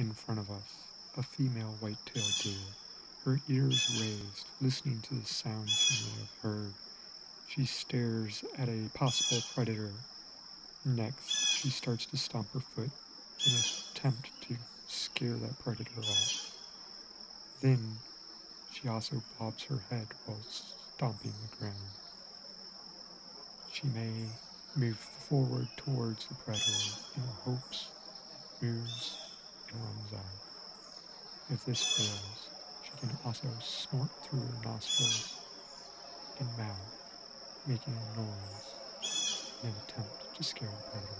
in front of us, a female white-tailed deer, her ears raised, listening to the sounds she may have heard. She stares at a possible predator. Next, she starts to stomp her foot in an attempt to scare that predator off. Then, she also bobs her head while stomping the ground. She may move forward towards the predator in hopes it moves. If this fails, she can also snort through her nostrils and mouth, making a noise in an attempt to scare the predator.